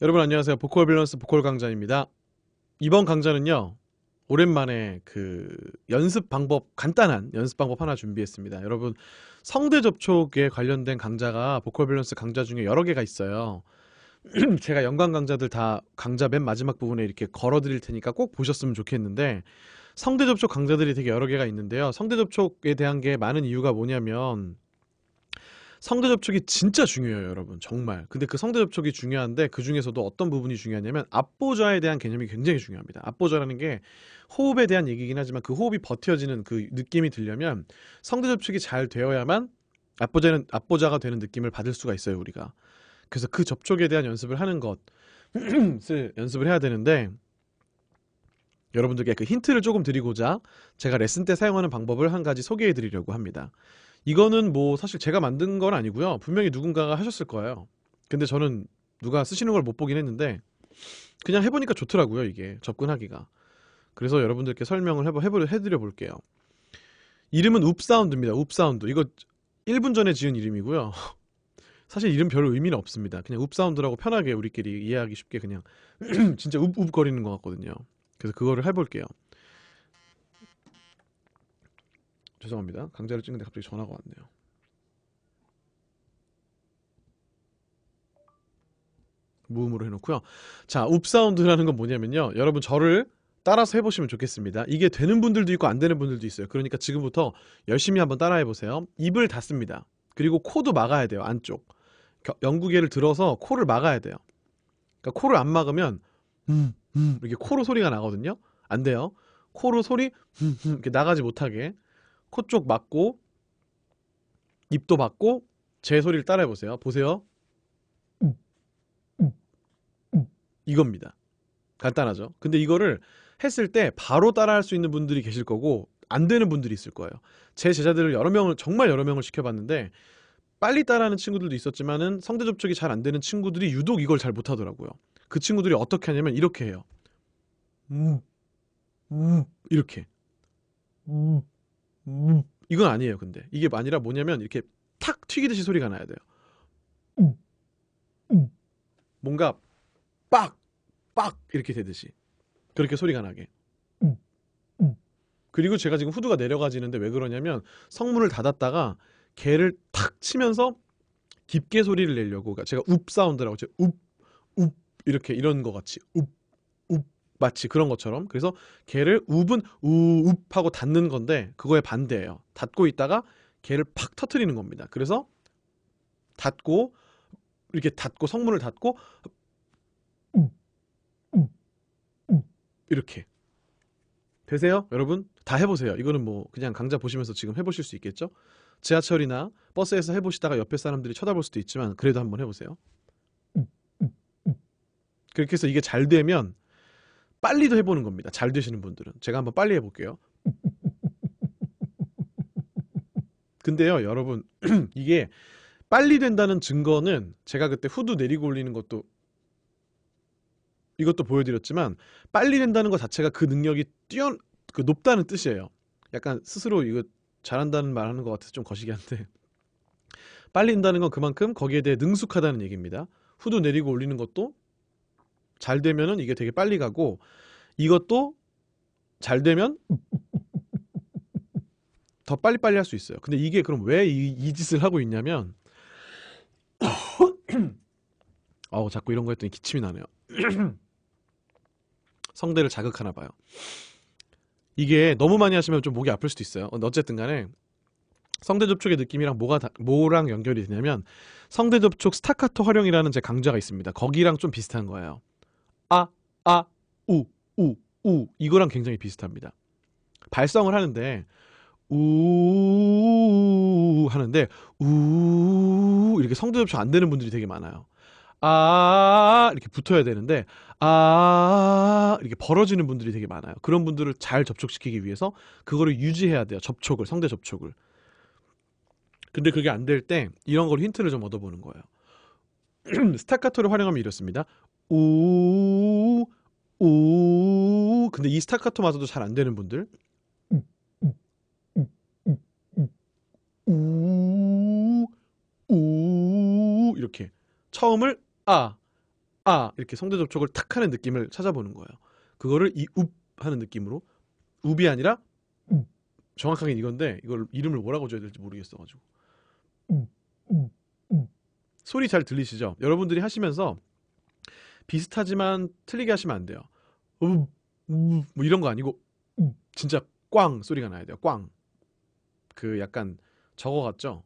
여러분 안녕하세요. 보컬 밸런스 보컬 강좌입니다. 이번 강좌는요. 오랜만에 그 연습 방법 간단한 연습 방법 하나 준비했습니다. 여러분 성대 접촉에 관련된 강좌가 보컬 밸런스 강좌 중에 여러 개가 있어요. 제가 연관 강좌들 다 강좌 맨 마지막 부분에 이렇게 걸어 드릴 테니까 꼭 보셨으면 좋겠는데 성대 접촉 강좌들이 되게 여러 개가 있는데요. 성대 접촉에 대한 게 많은 이유가 뭐냐면 성대 접촉이 진짜 중요해요, 여러분. 정말. 근데 그 성대 접촉이 중요한데 그 중에서도 어떤 부분이 중요하냐면 앞보좌에 대한 개념이 굉장히 중요합니다. 앞보좌라는 게 호흡에 대한 얘기긴 하지만 그 호흡이 버텨지는 그 느낌이 들려면 성대 접촉이 잘 되어야만 앞보좌는 앞보좌가 되는 느낌을 받을 수가 있어요, 우리가. 그래서 그 접촉에 대한 연습을 하는 것을 연습을 해야 되는데 여러분들께 그 힌트를 조금 드리고자 제가 레슨 때 사용하는 방법을 한 가지 소개해 드리려고 합니다. 이거는 뭐 사실 제가 만든 건 아니고요. 분명히 누군가가 하셨을 거예요. 근데 저는 누가 쓰시는 걸 못 보긴 했는데 그냥 해보니까 좋더라고요. 이게 접근하기가. 그래서 여러분들께 설명을 해보, 해보, 해드려 볼게요. 이름은 웁사운드입니다. 웁사운드. 이거 1분 전에 지은 이름이고요. 사실 이름 별 의미는 없습니다. 그냥 웁사운드라고 편하게 우리끼리 이해하기 쉽게 그냥 진짜 웁웁 거리는 것 같거든요. 그래서 그거를 해볼게요. 죄송합니다. 강좌를 찍는데 갑자기 전화가 왔네요. 무음으로 해놓고요. 자, 웁사운드라는 건 뭐냐면요. 여러분 저를 따라서 해보시면 좋겠습니다. 이게 되는 분들도 있고 안 되는 분들도 있어요. 그러니까 지금부터 열심히 한번 따라해보세요. 입을 닫습니다. 그리고 코도 막아야 돼요. 안쪽. 연구개를 들어서 코를 막아야 돼요. 그러니까 코를 안 막으면 음, 음, 이렇게 코로 소리가 나거든요. 안 돼요. 코로 소리 음, 음, 이렇게 나가지 못하게 코쪽 막고 입도 막고 제 소리를 따라해 보세요. 보세요. 이겁니다. 간단하죠. 근데 이거를 했을 때 바로 따라할 수 있는 분들이 계실 거고 안 되는 분들이 있을 거예요. 제 제자들을 여러 명을 정말 여러 명을 시켜봤는데 빨리 따라하는 친구들도 있었지만은 성대 접촉이 잘 안 되는 친구들이 유독 이걸 잘 못하더라고요. 그 친구들이 어떻게 하냐면 이렇게 해요. 음, 음, 이렇게. 음, 음. 이건 아니에요. 근데 이게 아니라 뭐냐면 이렇게 탁 튀기듯이 소리가 나야 돼요. 음, 음. 뭔가 빡, 빡 이렇게 되듯이 그렇게 소리가 나게. 음, 음. 그리고 제가 지금 후드가 내려가지는데 왜 그러냐면 성문을 닫았다가 개를 탁 치면서 깊게 소리를 내려고 그러니까 제가 웁 사운드라고 제가 웁, 웁 이렇게 이런 거 같이 웁, 웁 마치 그런 것처럼 그래서 개를 웁은 우웁 하고 닫는 건데 그거에 반대예요. 닫고 있다가 개를 팍 터트리는 겁니다. 그래서 닫고 이렇게 닫고 성문을 닫고 이렇게 되세요? 여러분 다 해보세요. 이거는 뭐 그냥 강좌 보시면서 지금 해보실 수 있겠죠? 지하철이나 버스에서 해보시다가 옆에 사람들이 쳐다볼 수도 있지만 그래도 한번 해보세요. 그렇게 해서 이게 잘 되면 빨리도 해보는 겁니다. 잘 되시는 분들은 제가 한번 빨리 해볼게요. 근데요, 여러분 이게 빨리 된다는 증거는 제가 그때 후드 내리고 올리는 것도 이것도 보여드렸지만 빨리 된다는 것 자체가 그 능력이 뛰어 그 높다는 뜻이에요. 약간 스스로 이거 잘한다는 말 하는 것 같아서 좀 거시기 한데 빨리 된다는 건 그만큼 거기에 대해 능숙하다는 얘기입니다. 후드 내리고 올리는 것도 잘 되면은 이게 되게 빨리 가고 이것도 잘 되면 더 빨리빨리 할 수 있어요. 근데 이게 그럼 왜이 짓을 하고 있냐면 어우 자꾸 이런 거 했더니 기침이 나네요. 성대를 자극하나 봐요. 이게 너무 많이 하시면 좀 목이 아플 수도 있어요. 어쨌든 간에 성대 접촉의 느낌이랑 뭐가 다, 뭐랑 연결이 되냐면 성대 접촉 스타카토 활용이라는 제 강좌가 있습니다. 거기랑 좀 비슷한 거예요. 아, 아, 우, 우, 우 이거랑 굉장히 비슷합니다. 발성을 하는데 우 하는데 우 이렇게 성대 접촉 안 되는 분들이 되게 많아요. 아 이렇게 붙어야 되는데 아 이렇게 벌어지는 분들이 되게 많아요. 그런 분들을 잘 접촉시키기 위해서 그거를 유지해야 돼요. 접촉을 성대 접촉을. 근데 그게 안 될 때 이런 걸 힌트를 좀 얻어보는 거예요. 스타카토를 활용하면 이렇습니다. 우, 우. 근데 이 스타카토마저도 잘 안 되는 분들. 우, 우. 이렇게. 처음을 아, 아 이렇게 성대 접촉을 탁 하는 느낌을 찾아보는 거예요. 그거를 이 웁 하는 느낌으로 웁이 아니라 우. 정확하게 이건데 이걸 이름을 뭐라고 줘야 될지 모르겠어가지고 소리 잘 들리시죠? 여러분들이 하시면서 비슷하지만 틀리게 하시면 안 돼요. 우, 우, 뭐 이런 거 아니고 우, 진짜 꽝 소리가 나야 돼요. 꽝. 그 약간 저거 같죠?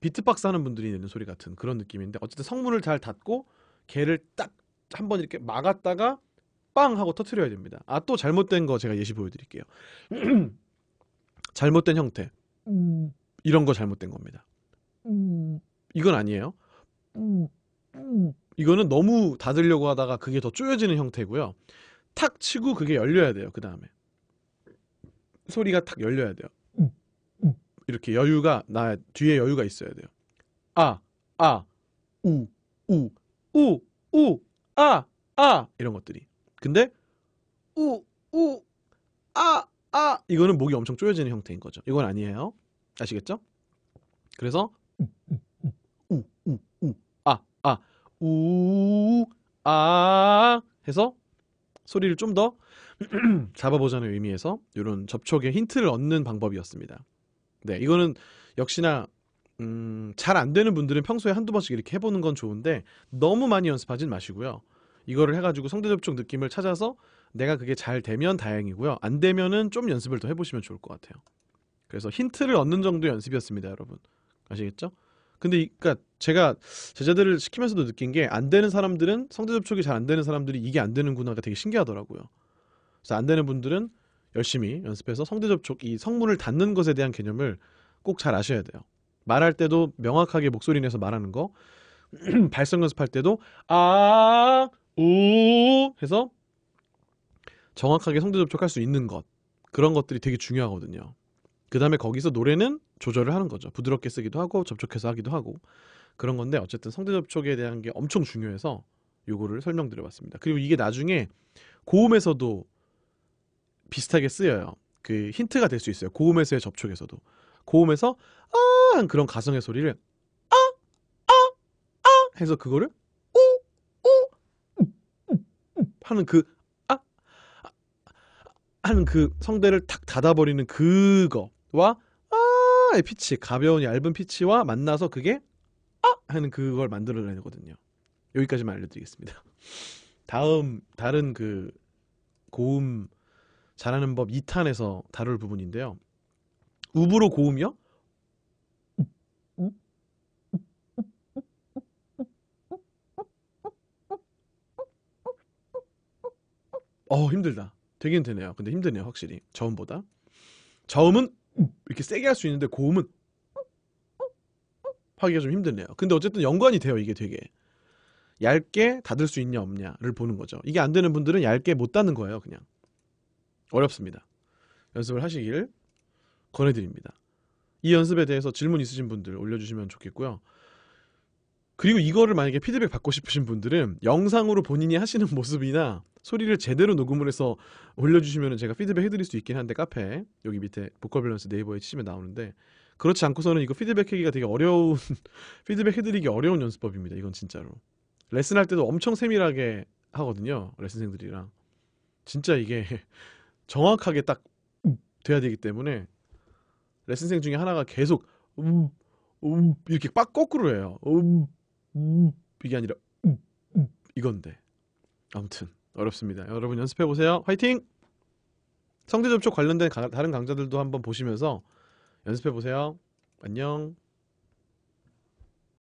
비트박스 하는 분들이 내는 소리 같은 그런 느낌인데 어쨌든 성문을 잘 닫고 개를 딱 한 번 이렇게 막았다가 빵 하고 터트려야 됩니다. 아 또 잘못된 거 제가 예시 보여드릴게요. 잘못된 형태. 이런 거 잘못된 겁니다. 이건 아니에요. 이거는 너무 닫으려고 하다가 그게 더 쪼여지는 형태고요. 탁 치고 그게 열려야 돼요. 그 다음에 소리가 탁 열려야 돼요. 이렇게 여유가 나 뒤에 여유가 있어야 돼요. 아, 아, 우, 우, 우, 우, 아, 아 이런 것들이. 근데 우, 우, 아, 아 이거는 목이 엄청 쪼여지는 형태인 거죠. 이건 아니에요. 아시겠죠? 그래서 우, 우, 우, 아, 아, 우, 아 해서 소리를 좀 더 잡아보자는 의미에서 이런 접촉의 힌트를 얻는 방법이었습니다. 네, 이거는 역시나 음, 잘 안 되는 분들은 평소에 한두 번씩 이렇게 해보는 건 좋은데 너무 많이 연습하진 마시고요. 이거를 해가지고 성대 접촉 느낌을 찾아서 내가 그게 잘 되면 다행이고요. 안 되면은 좀 연습을 더 해보시면 좋을 것 같아요. 그래서 힌트를 얻는 정도 연습이었습니다, 여러분. 아시겠죠? 근데 이, 그러니까 제가 제자들을 시키면서도 느낀 게 안 되는 사람들은 성대 접촉이 잘 안 되는 사람들이 이게 안 되는구나가 되게 신기하더라고요. 그래서 안 되는 분들은 열심히 연습해서 성대 접촉 이 성문을 닫는 것에 대한 개념을 꼭 잘 아셔야 돼요. 말할 때도 명확하게 목소리 내서 말하는 거, 발성 연습할 때도 아, 우 해서 정확하게 성대 접촉할 수 있는 것 그런 것들이 되게 중요하거든요. 그 다음에 거기서 노래는 조절을 하는 거죠. 부드럽게 쓰기도 하고 접촉해서 하기도 하고 그런 건데 어쨌든 성대 접촉에 대한 게 엄청 중요해서 요거를 설명드려봤습니다. 그리고 이게 나중에 고음에서도 비슷하게 쓰여요. 그 힌트가 될 수 있어요. 고음에서의 접촉에서도. 고음에서 아! 한 그런 가성의 소리를 아! 아! 아! 해서 그거를 우우! 하는 그 아, 아! 하는 그 성대를 탁 닫아버리는 그거 와 아의 피치 가벼운 얇은 피치와 만나서 그게 아 하는 그걸 만들어내거든요. 여기까지만 알려드리겠습니다. 다음 다른 그 고음 잘하는 법 2탄에서 다룰 부분인데요. 우브로 고음이요? 어 힘들다. 되긴 되네요. 근데 힘드네요, 확실히. 저음보다. 저음은 이렇게 세게 할 수 있는데 고음은 하기가 좀 힘드네요. 근데 어쨌든 연관이 돼요, 이게 되게. 얇게 닫을 수 있냐 없냐를 보는 거죠. 이게 안 되는 분들은 얇게 못 닫는 거예요, 그냥. 어렵습니다. 연습을 하시길 권해드립니다. 이 연습에 대해서 질문 있으신 분들 올려주시면 좋겠고요. 그리고 이거를 만약에 피드백 받고 싶으신 분들은 영상으로 본인이 하시는 모습이나 소리를 제대로 녹음을 해서 올려주시면 제가 피드백 해드릴 수 있긴 한데 카페 여기 밑에 보컬 밸런스 네이버에 치시면 나오는데 그렇지 않고서는 이거 피드백 하기가 되게 어려운 피드백 해드리기 어려운 연습법입니다. 이건 진짜로 레슨할 때도 엄청 세밀하게 하거든요. 레슨생들이랑 진짜 이게 정확하게 딱 돼야 되기 때문에 레슨생 중에 하나가 계속 음, 음, 이렇게 빡 거꾸로 해요. 음, 음, 이게 아니라 음, 음, 이건데 아무튼 어렵습니다. 여러분 연습해 보세요. 화이팅! 성대 접촉 관련된 가, 다른 강좌들도 한번 보시면서 연습해 보세요. 안녕.